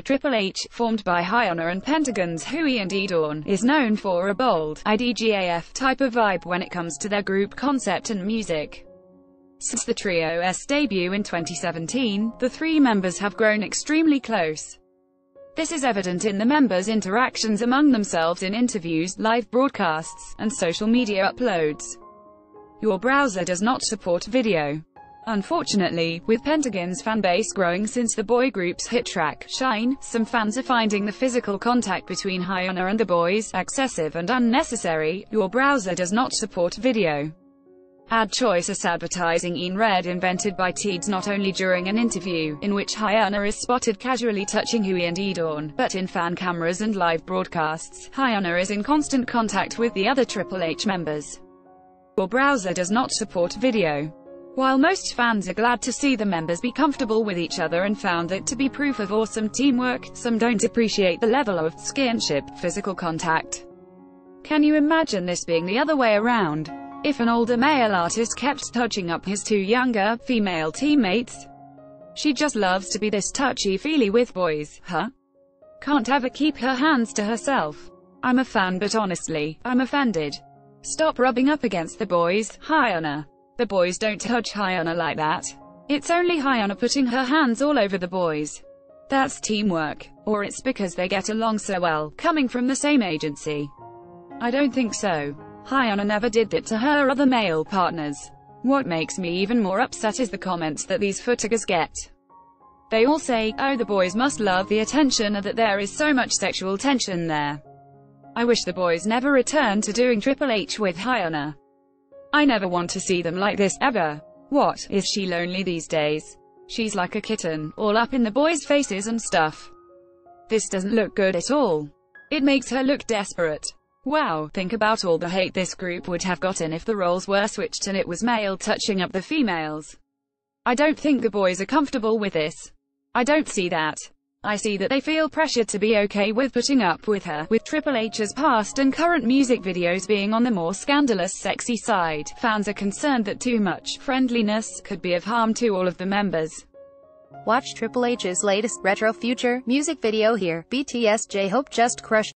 Triple H, formed by Hyuna and Pentagon's Hui and E-Dawn, is known for a bold, IDGAF type of vibe when it comes to their group concept and music. Since the trio's debut in 2017, the three members have grown extremely close. This is evident in the members' interactions among themselves in interviews, live broadcasts, and social media uploads. Your browser does not support video. Unfortunately, with Pentagon's fanbase growing since the boy group's hit track, Shine, some fans are finding the physical contact between Hyuna and the boys excessive and unnecessary. Your browser does not support video. Ad choice is advertising inRead invented by Teads not only during an interview, in which Hyuna is spotted casually touching Hui and E-Dawn, but in fan cameras and live broadcasts, Hyuna is in constant contact with the other Triple H members. Your browser does not support video. While most fans are glad to see the members be comfortable with each other and found it to be proof of awesome teamwork, some don't appreciate the level of skinship, physical contact. Can you imagine this being the other way around? If an older male artist kept touching up his two younger, female teammates, she just loves to be this touchy-feely with boys, huh? Can't ever keep her hands to herself. I'm a fan but honestly, I'm offended. Stop rubbing up against the boys, Hyuna. The boys don't touch Hyuna like that. It's only Hyuna putting her hands all over the boys. That's teamwork. Or it's because they get along so well, coming from the same agency. I don't think so. Hyuna never did that to her other male partners. What makes me even more upset is the comments that these footages get. They all say, oh the boys must love the attention and that there is so much sexual tension there. I wish the boys never returned to doing Triple H with Hyuna. I never want to see them like this, ever. What, is she lonely these days? She's like a kitten, all up in the boys' faces and stuff. This doesn't look good at all. It makes her look desperate. Wow, think about all the hate this group would have gotten if the roles were switched and it was male touching up the females. I don't think the boys are comfortable with this. I don't see that. I see that they feel pressured to be okay with putting up with her, with Triple H's past and current music videos being on the more scandalous sexy side. Fans are concerned that too much friendliness could be of harm to all of the members. Watch Triple H's latest Retro Future music video here. BTS J-Hope just crushed